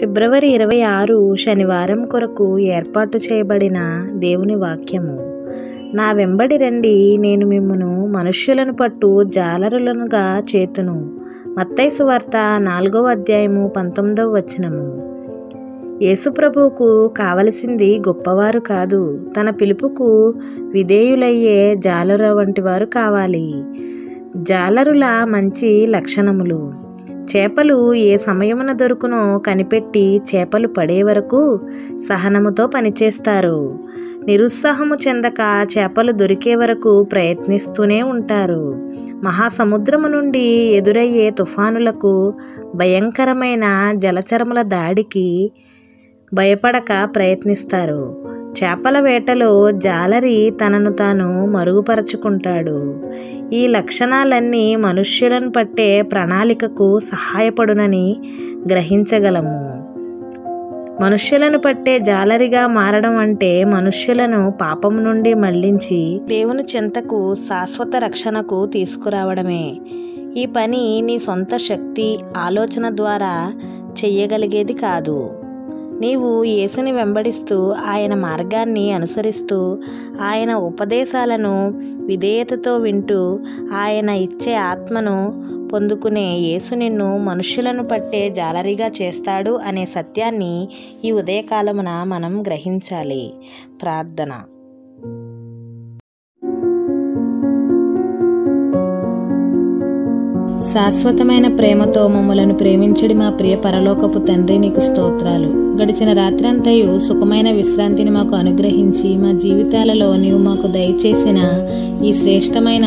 ఫిబ్రవరి ఇరవై ఆరు శనివారం కొరకు ఏర్పాటు చేయబడిన దేవుని వాక్యము. నా వెంబడి రండి నేను మిమ్మను మనుష్యులను పట్టు జాలరులనుగా చేతును. మత్తైసు వార్త నాలుగవ అధ్యాయము పంతొమ్మిదవ వచనము. యేసుప్రభువుకు కావలసింది గొప్పవారు కాదు తన పిలుపుకు విధేయులయ్యే జాలర వంటి వారు కావాలి. జాలరుల మంచి లక్షణములు. చేపలు ఏ సమయమున దొరుకునో కనిపెట్టి చేపలు పడే వరకు సహనముతో పనిచేస్తారు. నిరుత్సాహము చెందక చేపలు దొరికే వరకు ప్రయత్నిస్తూనే ఉంటారు. మహాసముద్రము నుండి ఎదురయ్యే తుఫానులకు భయంకరమైన జలచరముల దాడికి భయపడక ప్రయత్నిస్తారు. చేపల వేటలో జాలరి తనను తాను మరుగుపరచుకుంటాడు. ఈ లక్షణాలన్నీ మనుష్యులను పట్టే ప్రణాళికకు సహాయపడునని గ్రహించగలము. మనుష్యులను పట్టే జాలరిగా మారడం అంటే మనుష్యులను పాపం నుండి మళ్ళించి దేవుని చింతకు శాశ్వత రక్షణకు తీసుకురావడమే. ఈ పని నీ సొంత శక్తి ఆలోచన ద్వారా చెయ్యగలిగేది కాదు. నీవు యేసుని వెంబడిస్తూ ఆయన మార్గాన్ని అనుసరిస్తూ ఆయన ఉపదేశాలను విధేయతతో వింటూ ఆయన ఇచ్చే ఆత్మను పొందుకునే యేసు నిన్ను మనుషులను పట్టే జాలరిగా చేస్తాడు అనే సత్యాన్ని ఈ ఉదయకాలమున మనం గ్రహించాలి. ప్రార్థన. శాశ్వతమైన ప్రేమతో మమ్మలను ప్రేమించడి మా ప్రియ పరలోకపు తండ్రి నీకు స్తోత్రాలు. గడిచిన రాత్రంతయు సుఖమైన విశ్రాంతిని మాకు అనుగ్రహించి మా జీవితాలలో నీవు మాకు దయచేసిన ఈ శ్రేష్టమైన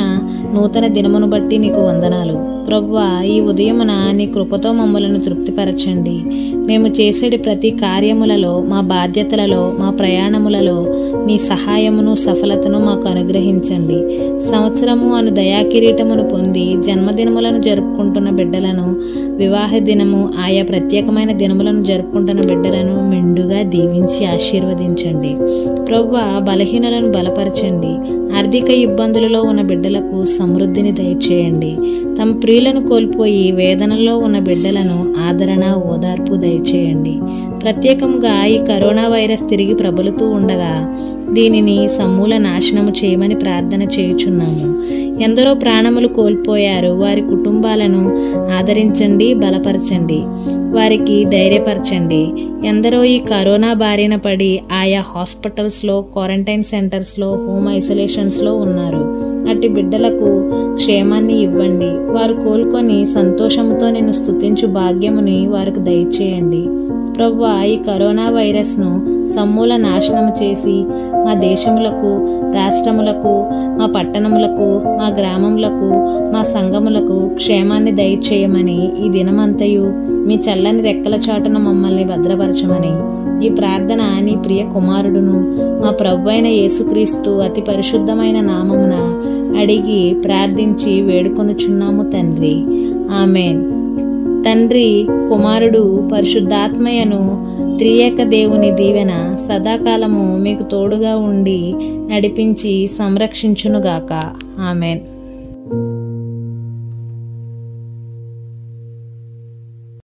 నూతన దినమును బట్టి నీకు వందనాలు. ప్రభువ ఈ ఉదయమున నీ కృపతో మమ్మలను తృప్తిపరచండి. మేము చేసేటి ప్రతి కార్యములలో మా బాధ్యతలలో మా ప్రయాణములలో నీ సహాయమును సఫలతను మాకు అనుగ్రహించండి. సంవత్సరము అను దయాకిరీటమును పొంది జన్మదినములను జరుపుకుంటున్న బిడ్డలను వివాహ దినము ఆయా ప్రత్యేకమైన దినములను జరుపుకుంటున్న బిడ్డలను మెండుగా దీవించి ఆశీర్వదించండి. ప్రవ్వ బలహీనలను బలపరచండి. ఆర్థిక ఇబ్బందులలో ఉన్న బిడ్డలకు సమృద్ధిని దయచేయండి. తమ ప్రియులను కోల్పోయి వేదనలో ఉన్న బిడ్డలను ఆదరణ ఓదార్పు దయచేయండి. ప్రత్యేకంగా ఈ కరోనా వైరస్ తిరిగి ప్రబలుతూ ఉండగా దీనిని సమూల నాశనము చేయమని ప్రార్థన చేయుచున్నాము. ఎందరో ప్రాణములు కోల్పోయారు. వారి కుటుంబాలను ఆదరించండి బలపరచండి. వారికి ధైర్యపరచండి. ఎందరో ఈ కరోనా బారిన పడి ఆయా హాస్పిటల్స్లో క్వారంటైన్ సెంటర్స్లో హోమ్ ఐసోలేషన్స్లో ఉన్నారు. అట్టి బిడ్డలకు క్షేమాన్ని ఇవ్వండి. వారు కోలుకొని సంతోషంతో నిన్ను స్థుతించు భాగ్యముని వారికి దయచేయండి. ప్రభు ఈ కరోనా వైరస్ను సమూల నాశనం చేసి మా దేశములకు రాష్ట్రములకు మా పట్టణములకు మా గ్రామములకు మా సంఘములకు క్షేమాన్ని దయచేయమని ఈ దినమంతయు మీ చల్లని రెక్కల చాటున మమ్మల్ని భద్రపరచమని ఈ ప్రార్థన నీ ప్రియ కుమారుడును మా ప్రభు అయిన యేసుక్రీస్తు అతి పరిశుద్ధమైన నామమున అడిగి ప్రార్థించి వేడుకొనుచున్నాము తండ్రి. ఆమెన్. తండ్రి కుమారుడు పరిశుద్ధాత్మయను త్రియేక దేవుని దీవెన సదాకాలము మీకు తోడుగా ఉండి నడిపించి సంరక్షించునుగాక. ఆమెన్.